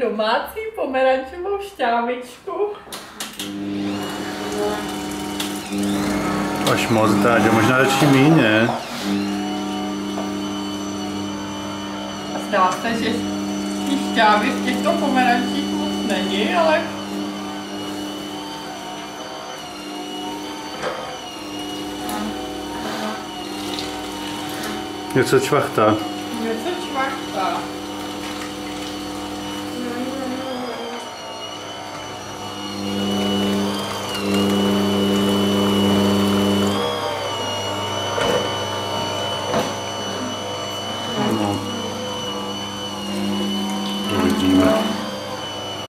domácí pomerančovou šťávičku. Až moc dá, že možná radši míň, ne? Zdá se, že té šťávy v těchto pomerančích moc není, ale něco čvachtá. の、どう言います